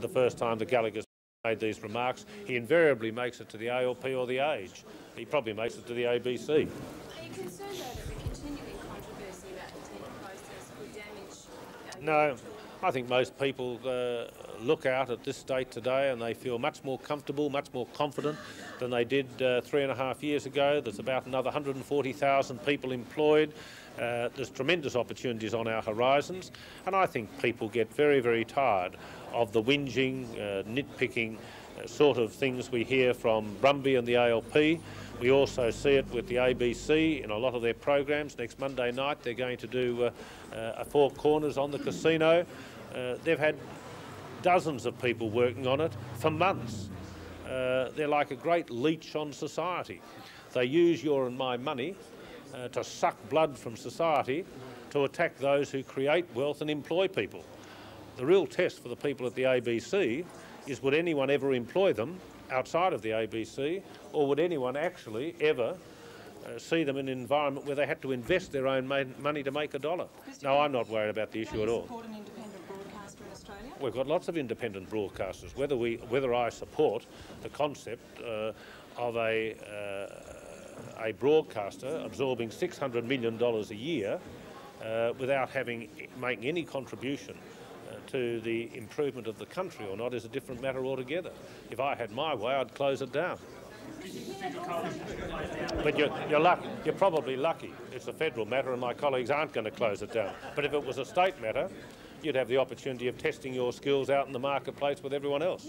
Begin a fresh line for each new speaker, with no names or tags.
isn't the first time the Gallagher's made these remarks. He invariably makes it to the ALP or the Age. He probably makes it to the ABC.
Are you concerned, though, that the continuing controversy about the tender process could damage?
No, I think most people uh, look out at this state today and they feel much more comfortable, much more confident than they did uh, three and a half years ago. There's about another 140,000 people employed. Uh, there's tremendous opportunities on our horizons, and I think people get very, very tired of the whinging, uh, nitpicking uh, sort of things we hear from Brumby and the ALP. We also see it with the ABC in a lot of their programs. Next Monday night, they're going to do uh, a Four Corners on the casino. They've had dozens of people working on it for months. Uh, they're like a great leech on society. They use your and my money uh, to suck blood from society to attack those who create wealth and employ people. The real test for the people at the ABC is would anyone ever employ them outside of the ABC or would anyone actually ever uh, see them in an environment where they had to invest their own money to make a dollar? No, I'm not worried about the issue at all.
support an independent broadcaster in Australia?
We've got lots of independent broadcasters. Whether we, whether I support the concept uh, of a, uh, a broadcaster absorbing $600 million a year uh, without having making any contribution to the improvement of the country or not is a different matter altogether. If I had my way, I'd close it down. But you're, you're, lucky, you're probably lucky. It's a federal matter and my colleagues aren't going to close it down. But if it was a state matter, you'd have the opportunity of testing your skills out in the marketplace with everyone else.